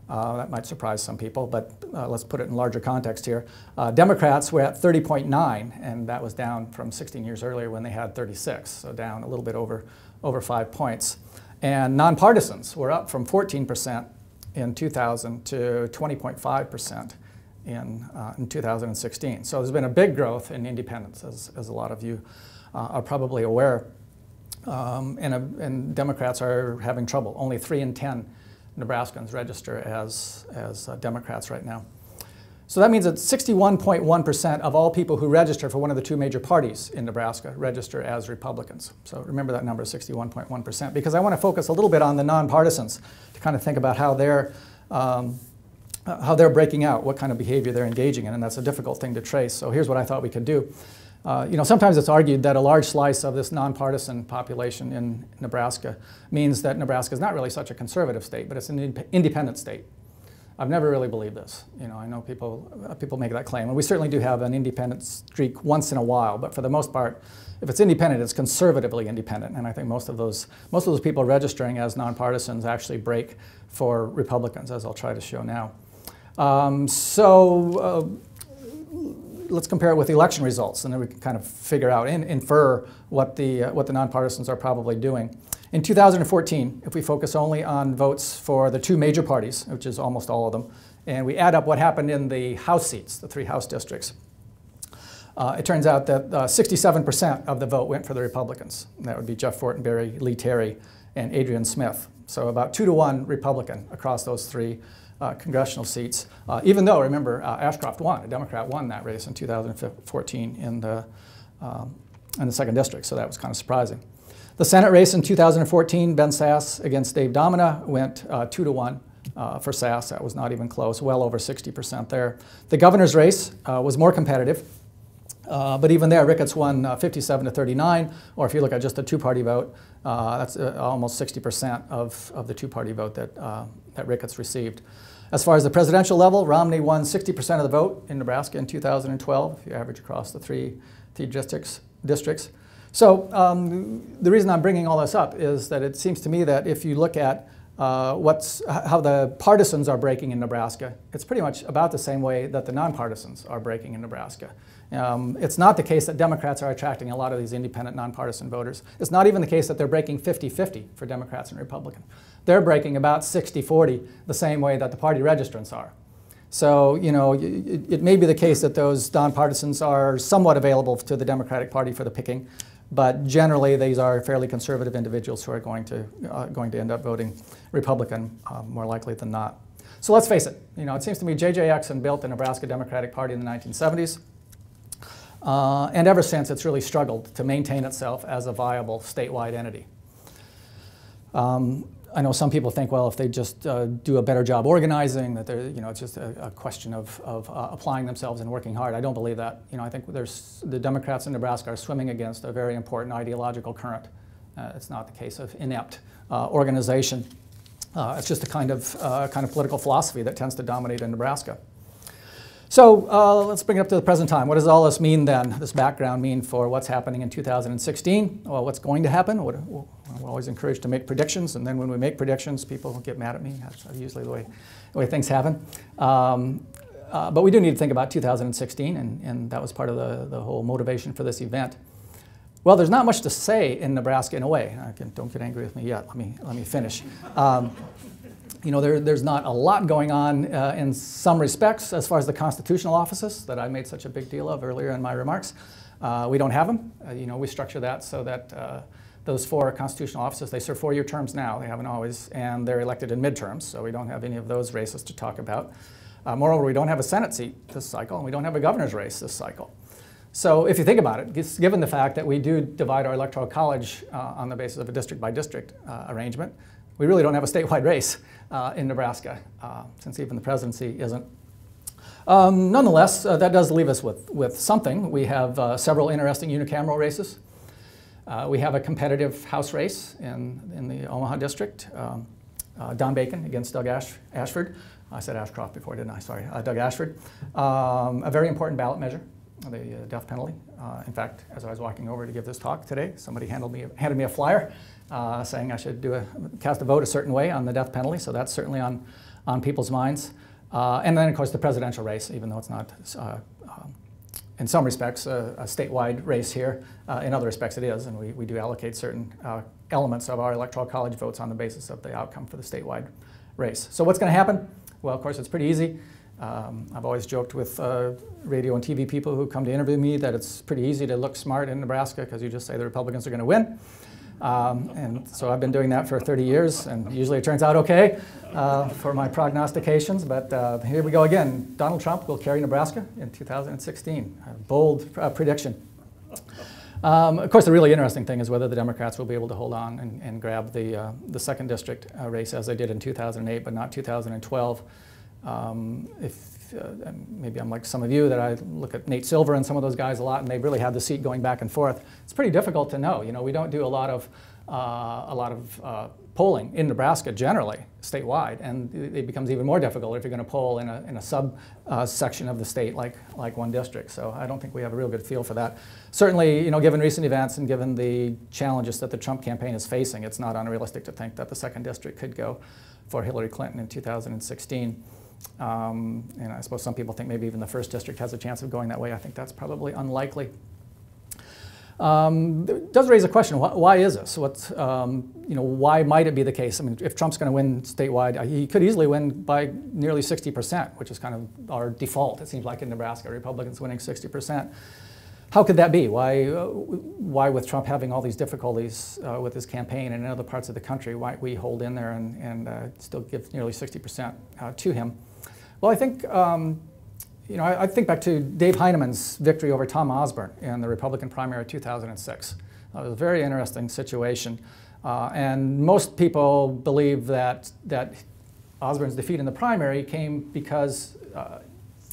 Uh, that might surprise some people, but uh, let's put it in larger context here. Uh, Democrats were at 30.9, and that was down from 16 years earlier when they had 36, so down a little bit over over five points. And nonpartisans were up from 14% in 2000 to 20.5% in, uh, in 2016. So there's been a big growth in independents, as, as a lot of you uh, are probably aware. Um, and, uh, and, Democrats are having trouble. Only 3 in 10 Nebraskans register as, as uh, Democrats right now. So that means that 61.1% of all people who register for one of the two major parties in Nebraska register as Republicans. So remember that number, 61.1%, because I want to focus a little bit on the nonpartisans to kind of think about how they're, um, how they're breaking out, what kind of behavior they're engaging in, and that's a difficult thing to trace. So here's what I thought we could do. Uh, you know, sometimes it's argued that a large slice of this nonpartisan population in Nebraska means that Nebraska is not really such a conservative state, but it's an independent state. I've never really believed this. You know, I know people, uh, people make that claim, and we certainly do have an independent streak once in a while, but for the most part, if it's independent, it's conservatively independent, and I think most of those, most of those people registering as nonpartisans actually break for Republicans, as I'll try to show now. Um, so uh, let's compare it with the election results, and then we can kind of figure out, and infer what the, uh, what the nonpartisans are probably doing. In 2014, if we focus only on votes for the two major parties, which is almost all of them, and we add up what happened in the House seats, the three House districts, uh, it turns out that 67% uh, of the vote went for the Republicans. That would be Jeff Fortenberry, Lee Terry, and Adrian Smith. So about two to one Republican across those three uh, congressional seats. Uh, even though, remember, uh, Ashcroft won, a Democrat won that race in 2014 in the, um, in the second district, so that was kind of surprising. The Senate race in 2014, Ben Sasse against Dave Domina went uh, two to one uh, for Sasse. That was not even close, well over 60% there. The governor's race uh, was more competitive. Uh, but even there, Ricketts won uh, 57 to 39, or if you look at just the two-party vote, that's almost 60% of, of the two-party vote that, that Ricketts received. As far as the presidential level, Romney won 60% of the vote in Nebraska in 2012, if you average across the three, three districts. districts. So um, the reason I'm bringing all this up is that it seems to me that if you look at uh, what's, how the partisans are breaking in Nebraska, it's pretty much about the same way that the nonpartisans are breaking in Nebraska. Um, it's not the case that Democrats are attracting a lot of these independent nonpartisan voters. It's not even the case that they're breaking 50-50 for Democrats and Republicans. They're breaking about 60-40 the same way that the party registrants are. So, you know, it, it, may be the case that those nonpartisans are somewhat available to the Democratic Party for the picking, but generally these are fairly conservative individuals who are going to, uh, going to end up voting Republican uh, more likely than not. So let's face it, you know, it seems to me J.J. Jackson built the Nebraska Democratic Party in the 1970s. Uh, and ever since, it's really struggled to maintain itself as a viable statewide entity. Um, I know some people think, well, if they just uh, do a better job organizing, that they're, you know, it's just a, a question of, of uh, applying themselves and working hard. I don't believe that. You know, I think there's, the Democrats in Nebraska are swimming against a very important ideological current. Uh, it's not the case of inept uh, organization. Uh, it's just a kind of, uh, kind of political philosophy that tends to dominate in Nebraska. So uh, let's bring it up to the present time. What does all this mean then, this background mean for what's happening in 2016? Well, what's going to happen? We're always encouraged to make predictions, and then when we make predictions, people get mad at me. That's usually the way, the way things happen. Um, uh, but we do need to think about 2016, and, and that was part of the, the whole motivation for this event. Well, there's not much to say in Nebraska in a way. Can, don't get angry with me yet. Let me, let me finish. Um, you know, there, there's not a lot going on uh, in some respects as far as the constitutional offices that I made such a big deal of earlier in my remarks. Uh, we don't have them. Uh, you know, we structure that so that uh, those four constitutional offices, they serve four-year terms now. They haven't always, and they're elected in midterms, so we don't have any of those races to talk about. Uh, moreover, we don't have a Senate seat this cycle, and we don't have a governor's race this cycle. So if you think about it, given the fact that we do divide our electoral college uh, on the basis of a district-by-district -district, arrangement, we really don't have a statewide race uh, in Nebraska, uh, since even the presidency isn't. Um, nonetheless, uh, that does leave us with, with something. We have uh, several interesting unicameral races. Uh, we have a competitive House race in, in the Omaha district. Um, uh, Don Bacon against Doug Ash Ashford. I said Ashcroft before, didn't I? Sorry, Doug Ashford. Um, a very important ballot measure, the death penalty. in fact, as I was walking over to give this talk today, somebody me, handed me a flyer uh, saying I should do a, cast a vote a certain way on the death penalty. So that's certainly on, on people's minds. Uh, and then, of course, the presidential race, even though it's not, uh, um, in some respects, a, a statewide race here. Uh, in other respects, it is, and we, we do allocate certain uh, elements of our electoral college votes on the basis of the outcome for the statewide race. So what's going to happen? Well, of course, it's pretty easy. Um, I've always joked with uh, radio and TV people who come to interview me that it's pretty easy to look smart in Nebraska because you just say the Republicans are going to win. Um, and so I've been doing that for 30 years, and usually it turns out okay uh, for my prognostications. But uh, here we go again. Donald Trump will carry Nebraska in 2016. A bold uh, prediction. Um, of course, the really interesting thing is whether the Democrats will be able to hold on and, and grab the, uh, the second district uh, race as they did in 2008, but not 2012. Um, if uh, maybe I'm like some of you that I look at Nate Silver and some of those guys a lot, and they really had the seat going back and forth. It's pretty difficult to know. You know, we don't do a lot of uh, a lot of uh, polling in Nebraska generally, statewide, and it becomes even more difficult if you're going to poll in a, in a sub uh, section of the state like, like one district. So I don't think we have a real good feel for that. Certainly, you know, given recent events and given the challenges that the Trump campaign is facing, it's not unrealistic to think that the second district could go for Hillary Clinton in 2016. Um, and I suppose some people think maybe even the first district has a chance of going that way. I think that's probably unlikely. Um, it does raise a question, why, why is this? What's, um, you know, why might it be the case? I mean, if Trump's going to win statewide, uh, he could easily win by nearly 60%, which is kind of our default, it seems like in Nebraska, Republicans winning 60%. How could that be? Why, uh, why with Trump having all these difficulties uh, with his campaign and in other parts of the country, why we hold in there and, and uh, still give nearly 60% uh, to him? Well, I think, um, you know, I, I, think back to Dave Heineman's victory over Tom Osborne in the Republican primary of 2006. Uh, it was a very interesting situation. Uh, and most people believe that, that Osborne's defeat in the primary came because uh,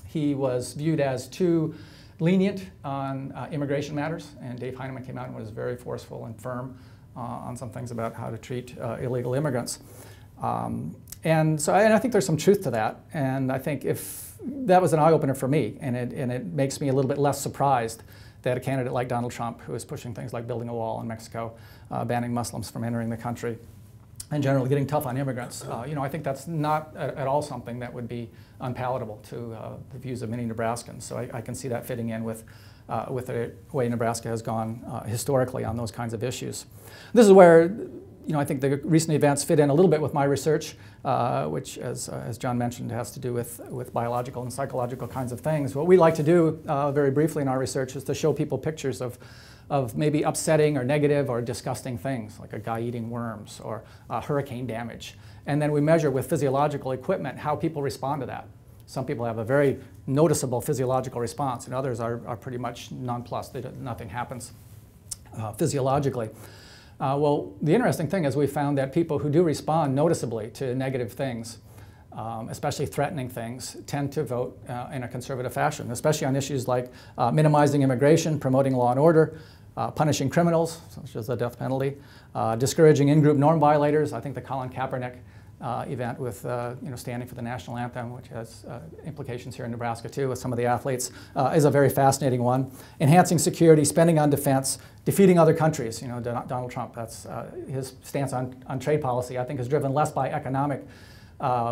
he was viewed as too lenient on uh, immigration matters. And Dave Heineman came out and was very forceful and firm uh, on some things about how to treat uh, illegal immigrants. Um, and so and I think there's some truth to that. And I think if that was an eye opener for me, and it, and it makes me a little bit less surprised that a candidate like Donald Trump, who is pushing things like building a wall in Mexico, uh, banning Muslims from entering the country, and generally getting tough on immigrants. Uh, you know, I think that's not at, all something that would be unpalatable to uh, the views of many Nebraskans. So I, I, can see that fitting in with, uh, with the way Nebraska has gone uh, historically on those kinds of issues. This is where, you know, I think the recent events fit in a little bit with my research, uh, which, as, uh, as John mentioned, has to do with, with biological and psychological kinds of things. What we like to do, very briefly in our research, is to show people pictures of of maybe upsetting or negative or disgusting things, like a guy eating worms or uh, hurricane damage. And then we measure with physiological equipment how people respond to that. Some people have a very noticeable physiological response, and others are, are pretty much nonplussed. nothing happens uh, physiologically. Uh, well, the interesting thing is we found that people who do respond noticeably to negative things, um, especially threatening things, tend to vote uh, in a conservative fashion, especially on issues like uh, minimizing immigration, promoting law and order, uh, punishing criminals, such as the death penalty, uh, discouraging in-group norm violators. I think the Colin Kaepernick uh, event with uh, you know standing for the national anthem, which has uh, implications here in Nebraska too with some of the athletes, uh, is a very fascinating one. Enhancing security, spending on defense, defeating other countries. You know, Donald Trump. That's his stance on, on trade policy. I think is driven less by economic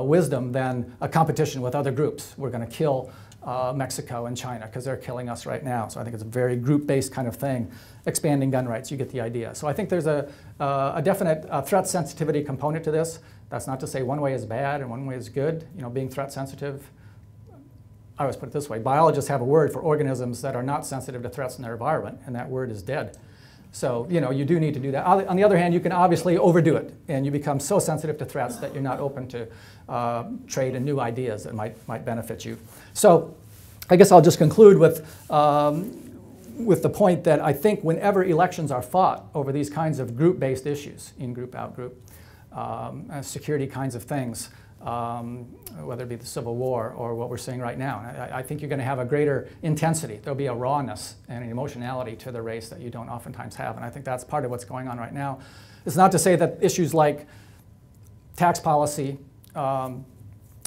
wisdom than a competition with other groups. We're going to kill uh, Mexico and China because they're killing us right now. So I think it's a very group-based kind of thing. Expanding gun rights, you get the idea. So I think there's a, uh, a definite uh, threat sensitivity component to this. That's not to say one way is bad and one way is good. You know, being threat sensitive. I always put it this way: biologists have a word for organisms that are not sensitive to threats in their environment, and that word is dead. So, you know, you do need to do that. On the other hand, you can obviously overdo it, and you become so sensitive to threats that you're not open to uh, trade and new ideas that might, might benefit you. So I guess I'll just conclude with, um, with the point that I think whenever elections are fought over these kinds of group-based issues, in-group, out-group, um, security kinds of things, um, whether it be the Civil War or what we're seeing right now. I, I think you're going to have a greater intensity. There'll be a rawness and an emotionality to the race that you don't oftentimes have. And I think that's part of what's going on right now. It's not to say that issues like tax policy, um,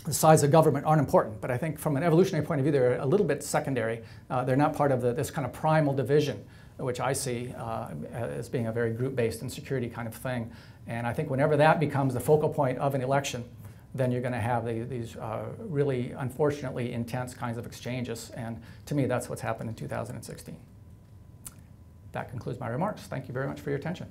the size of government aren't important, but I think from an evolutionary point of view, they're a little bit secondary. Uh, they're not part of the, this kind of primal division, which I see uh, as being a very group-based and security kind of thing. And I think whenever that becomes the focal point of an election, then you're going to have the, these uh, really, unfortunately, intense kinds of exchanges. And to me, that's what's happened in 2016. That concludes my remarks. Thank you very much for your attention.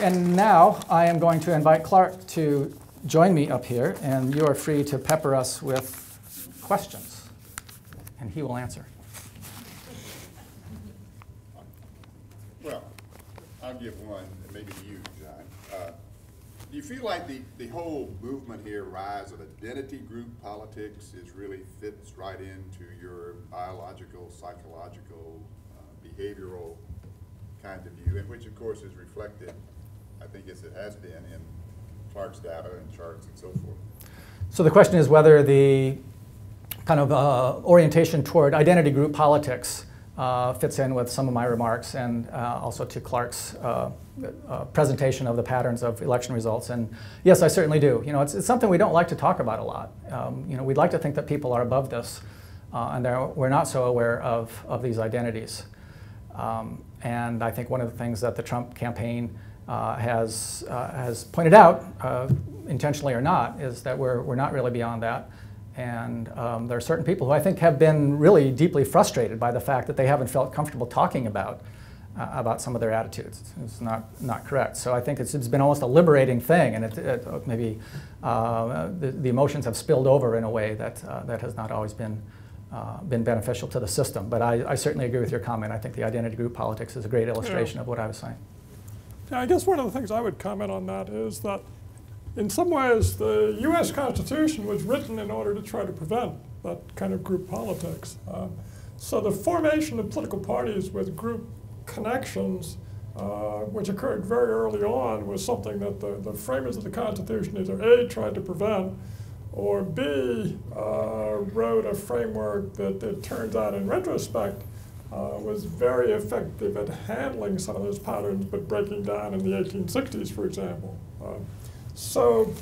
And now I am going to invite Clark to join me up here, and you are free to pepper us with questions, and he will answer. I'll give one, maybe to you, John. Uh, do you feel like the, the whole movement here, rise of identity group politics, is really fits right into your biological, psychological, uh, behavioral kind of view, and which of course is reflected, I think as it has been in Clark's data and charts and so forth. So the question is whether the kind of uh, orientation toward identity group politics uh, fits in with some of my remarks and uh, also to Clark's uh, uh, presentation of the patterns of election results. And yes, I certainly do. You know, it's, it's something we don't like to talk about a lot. Um, you know, we'd like to think that people are above this, uh, and we're not so aware of, of these identities. Um, and I think one of the things that the Trump campaign uh, has, has pointed out, intentionally or not, is that we're, we're not really beyond that. And um, there are certain people who I think have been really deeply frustrated by the fact that they haven't felt comfortable talking about uh, about some of their attitudes. It's not not correct. So I think it's, it's been almost a liberating thing, and it, it maybe uh, the, the, emotions have spilled over in a way that uh, that has not always been. Uh, been beneficial to the system, but I, I, certainly agree with your comment. I think the identity group politics is a great illustration yeah. of what I was saying. Yeah, I guess one of the things I would comment on that is that in some ways, the U.S. Constitution was written in order to try to prevent that kind of group politics. Uh, so the formation of political parties with group connections, uh, which occurred very early on, was something that the, the framers of the Constitution either A, tried to prevent, or B, uh, wrote a framework that it turns out in retrospect uh, was very effective at handling some of those patterns, but breaking down in the 1860s, for example. So,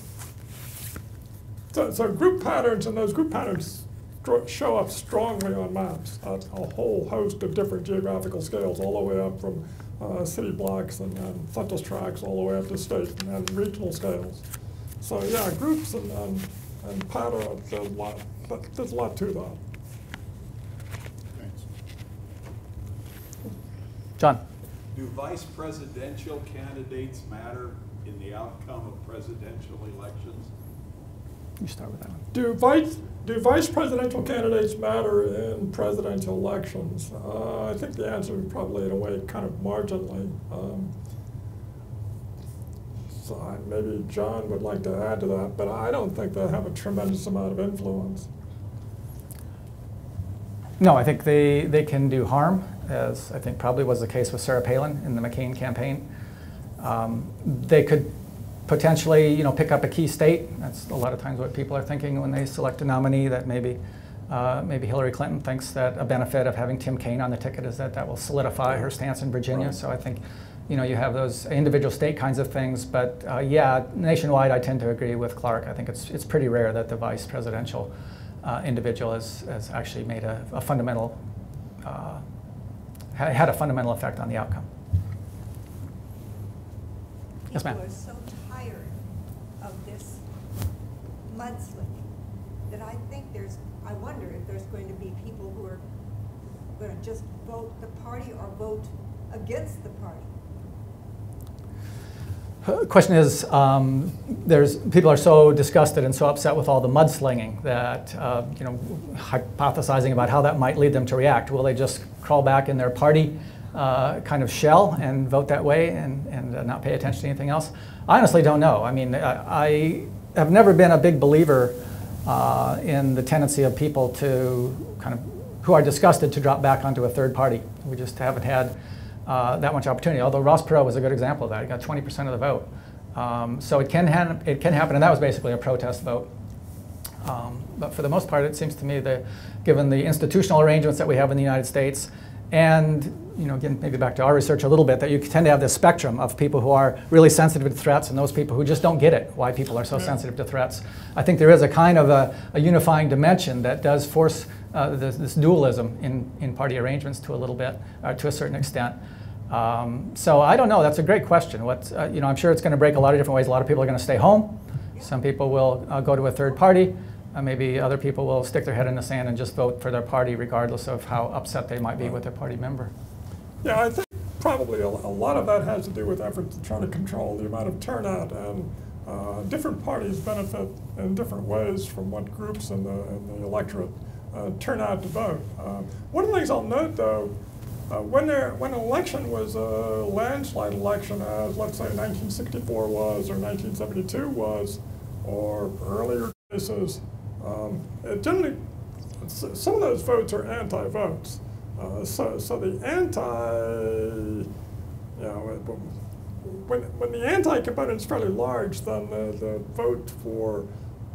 so, so group patterns and those group patterns stro- show up strongly on maps at a whole host of different geographical scales, all the way up from uh, city blocks and, and census tracts, all the way up to state and, and regional scales. So yeah, groups and, and, and pattern, there's a lot, but there's a lot to that. Thanks. John? Do vice presidential candidates matter in the outcome of presidential elections? You start with that one. Do vice, do vice presidential candidates matter in presidential elections? Uh, I think the answer is probably in a way kind of marginally. Um, so I, maybe John would like to add to that, but I don't think they have a tremendous amount of influence. No, I think they, they can do harm, as I think probably was the case with Sarah Palin in the McCain campaign. Um, they could potentially, you know, pick up a key state. That's a lot of times what people are thinking when they select a nominee. That maybe, uh, maybe Hillary Clinton thinks that a benefit of having Tim Kaine on the ticket is that that will solidify her stance in Virginia. Right. So I think, you know, you have those individual state kinds of things. But uh, yeah, nationwide, I tend to agree with Clark. I think it's it's pretty rare that the vice presidential uh, individual has, has actually made a, a fundamental, uh, had a fundamental effect on the outcome. Yes, ma'am. Are so tired of this mudslinging that I think there's, I wonder if there's going to be people who are going to just vote the party or vote against the party. Uh, Question is, um, there's people are so disgusted and so upset with all the mudslinging that uh, you know, hypothesizing about how that might lead them to react. Will they just crawl back in their party uh, kind of shell and vote that way and, and uh, not pay attention to anything else? I honestly don't know. I mean, I, I have never been a big believer uh, in the tendency of people to kind of who are disgusted to drop back onto a third party. We just haven't had uh, that much opportunity. Although Ross Perot was a good example of that. He got 20% of the vote. Um, so it can, it can happen, and that was basically a protest vote. Um, but for the most part, it seems to me that given the institutional arrangements that we have in the United States, and you know, again, maybe back to our research a little bit, that you tend to have this spectrum of people who are really sensitive to threats and those people who just don't get it, why people are so sensitive to threats. I think there is a kind of a, a unifying dimension that does force uh, this, this dualism in, in party arrangements to a little bit, uh, to a certain extent. Um, so I don't know. That's a great question. What uh, you know, I'm sure it's going to break a lot of different ways. A lot of people are going to stay home. Some people will uh, go to a third party. Uh, maybe other people will stick their head in the sand and just vote for their party, regardless of how upset they might be with their party member. Yeah, I think probably a, lot of that has to do with efforts to try to control the amount of turnout, and uh, different parties benefit in different ways from what groups in the, the electorate uh, turn out to vote. Uh, one of the things I'll note, though, uh, when, there, when an election was a landslide election, as let's say 1964 was, or 1972 was, or earlier cases, um, it generally some of those votes are anti-votes. Uh, so, so the anti, you know, when, when the anti component is fairly large, then the, the vote for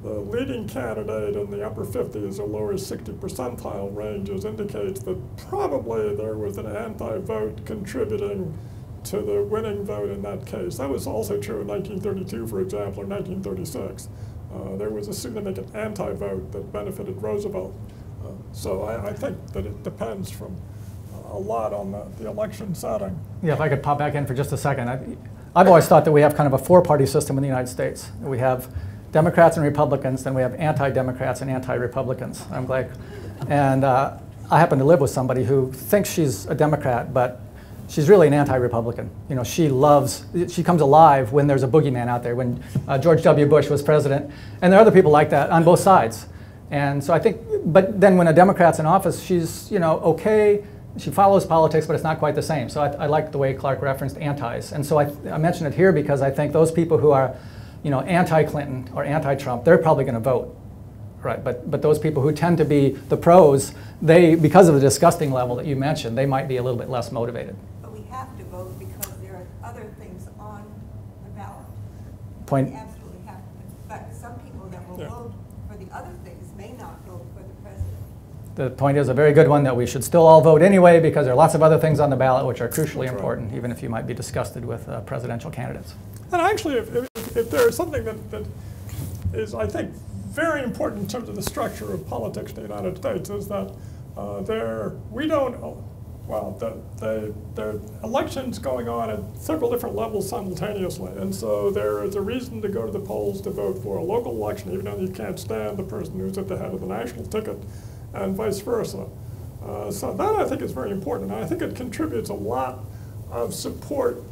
the leading candidate in the upper 50s or lower 60 percentile ranges indicates that probably there was an anti-vote contributing to the winning vote in that case. That was also true in 1932, for example, or 1936. Uh, there was a significant anti-vote that benefited Roosevelt. Uh, so I, I think that it depends from a lot on the, the election setting. Yeah, if I could pop back in for just a second. I, I've always thought that we have kind of a four-party system in the United States. We have Democrats and Republicans, then we have anti-Democrats and anti-Republicans. I'm glad. And uh, I happen to live with somebody who thinks she's a Democrat, but she's really an anti-Republican. You know, she loves, she comes alive when there's a boogeyman out there, when uh, George W. Bush was president. And there are other people like that on both sides. And so I think, but then when a Democrat's in office, she's, you know, okay, she follows politics, but it's not quite the same. So I, I like the way Clark referenced antis. And so I, I mention it here because I think those people who are, you know, anti-Clinton or anti-Trump, they're probably going to vote, right? But, but those people who tend to be the pros, they, because of the disgusting level that you mentioned, they might be a little bit less motivated. But we have to vote because there are other things on the ballot. Point, We absolutely have to. But some people that will Yeah. vote for the other things may not vote for the president. The point is a very good one that we should still all vote anyway because there are lots of other things on the ballot which are crucially right. important, even if you might be disgusted with uh, presidential candidates. And actually, if, if, if there is something that, that is, I think, very important in terms of the structure of politics in the United States is that uh, there we don't well the, the there are elections going on at several different levels simultaneously, and so there is a reason to go to the polls to vote for a local election, even though you can't stand the person who's at the head of the national ticket, and vice versa. Uh, so that I think is very important, and I think it contributes a lot of support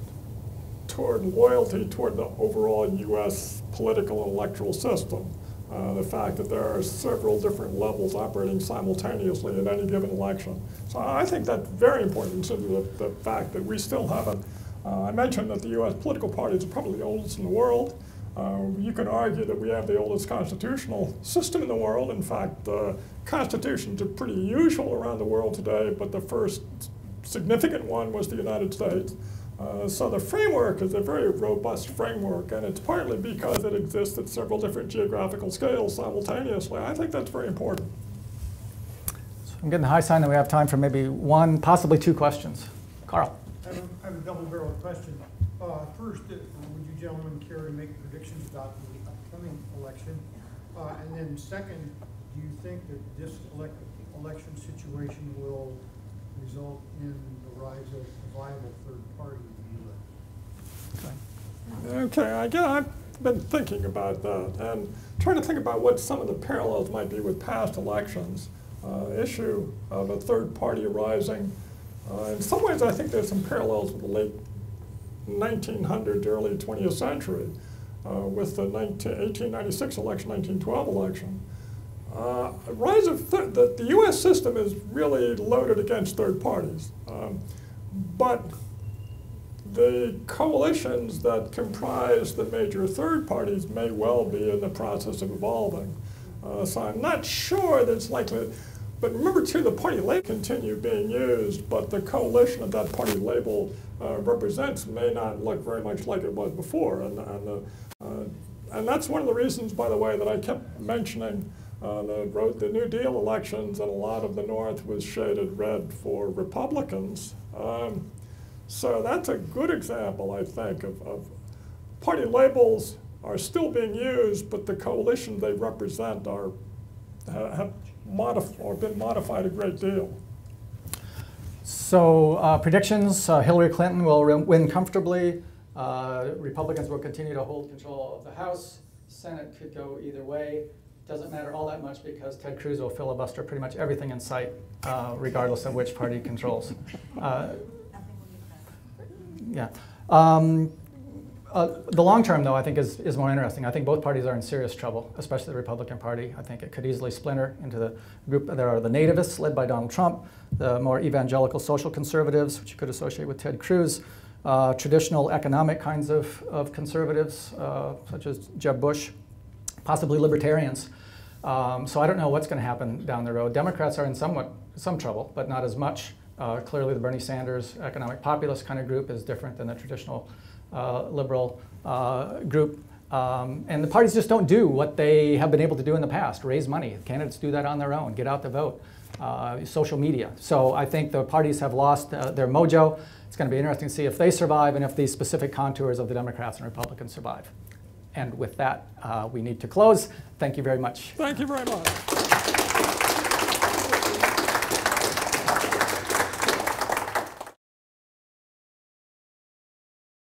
toward loyalty toward the overall U.S. political and electoral system. Uh, the fact that there are several different levels operating simultaneously in any given election. So I think that's very important to the, the fact that we still haven't. Uh, I mentioned that the U.S. political parties are probably the oldest in the world. Uh, you could argue that we have the oldest constitutional system in the world. In fact, uh, constitutions are pretty usual around the world today, but the first significant one was the United States. Uh, so the framework is a very robust framework, and it's partly because it exists at several different geographical scales simultaneously. I think that's very important. So I'm getting the high sign that we have time for maybe one, possibly two questions. Carl. I have a, I have a double-barreled question. Uh, first, uh, would you gentlemen care to make predictions about the upcoming election? Uh, and then second, do you think that this elect election situation will result in the rise of a viable third party in the U.S.? Okay, again, I've been thinking about that and trying to think about what some of the parallels might be with past elections. Uh, issue of a third party arising. Uh, in some ways, I think there's some parallels with the late 1900s, early 20th century, uh, with the 19, 1896 election, 1912 election. Uh, rise of the, the U.S. system is really loaded against third parties, um, but the coalitions that comprise the major third parties may well be in the process of evolving. Uh, so I'm not sure that it's likely. But remember, too, the party label continue being used, but the coalition that that party label uh, represents may not look very much like it was before. And, and, uh, uh and that's one of the reasons, by the way, that I kept mentioning uh, the, the New Deal elections, and a lot of the North was shaded red for Republicans. Um, so that's a good example, I think, of, of, party labels are still being used, but the coalition they represent are have modif- or been modified a great deal. So uh, predictions: uh, Hillary Clinton will win comfortably. Uh, Republicans will continue to hold control of the House. Senate could go either way doesn't matter all that much because Ted Cruz will filibuster pretty much everything in sight, uh, regardless of which party controls. Uh, yeah. Um, uh, the long term, though, I think is, is more interesting. I think both parties are in serious trouble, especially the Republican Party. I think it could easily splinter into the group. There are the nativists, led by Donald Trump, the more evangelical social conservatives, which you could associate with Ted Cruz, uh, traditional economic kinds of, of conservatives, uh, such as Jeb Bush, possibly libertarians. Um, so I don't know what's going to happen down the road. Democrats are in somewhat some trouble, but not as much. Uh, clearly, the Bernie Sanders economic populist kind of group is different than the traditional liberal uh, group. Um, and the parties just don't do what they have been able to do in the past raise money. Candidates do that on their own, get out the vote, uh, social media. So I think the parties have lost uh, their mojo. It's going to be interesting to see if they survive and if these specific contours of the Democrats and Republicans survive. And with that, uh, we need to close. Thank you very much. Thank you very much.